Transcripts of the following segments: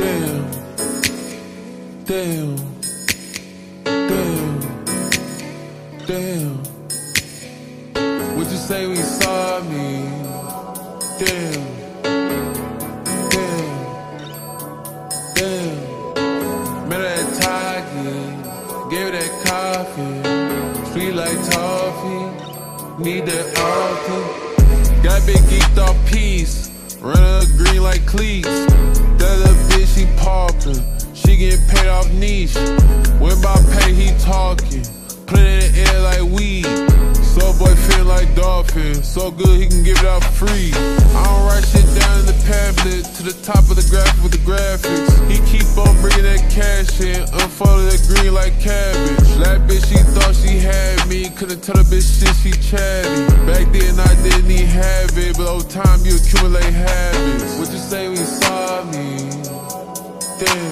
Damn. Damn. Damn. Damn. Would you say you saw me? Damn. Damn. Damn. Met her at Target. Gave her that coffee. Sweet like toffee. Need that often. Got big geeked off peace. Run up green like cleats. That So good he can give it out free. I don't write shit down in the pamphlet. To the top of the graph with the graphics. He keep on bringing that cash in. Unfolded that green like cabbage. That bitch, she thought she had me. Couldn't tell the bitch shit, she chatty. Back then I didn't even have it. But over time you accumulate habits. What you say when you saw me? Damn.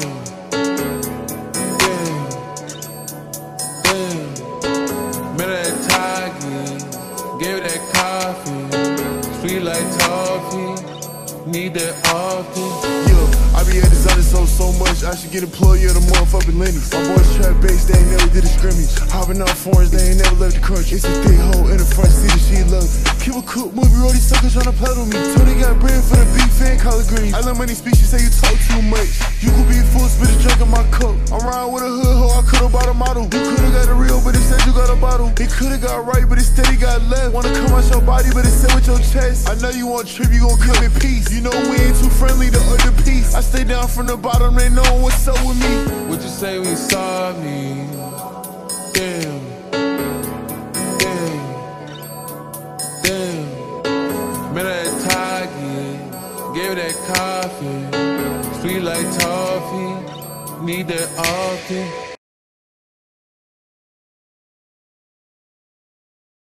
Her that coffee. Sweet like toffee. Need that often. Yeah, I be at designing so so much. I should get employee of the in Lenny's. My boys trap base, they ain't never did a scrimmage. Hopping out foreigns, they ain't never left the country. It's a thick hole in the front seat, that she love it. Keep a cook, movie, all these suckers tryna pedal me. Tony got bread for the beef and collard greens. I let money speak, she say you talk too much. You could be a fool, spit a drink in my cup. I'm riding with a hood hoe, I could've bought a model. You could've got a real, but instead you got a bottle. It could've got right, but instead he got left. Wanna come out your body, but said with your chest. I know you want trip, you gon' come in peace. You know we ain't too friendly to other piece. I stay down from the bottom, they know what's up with me. What you say when you saw me? Damn. Damn. Damn. Target. Gave that coffee. Sweet like toffee. Need that often.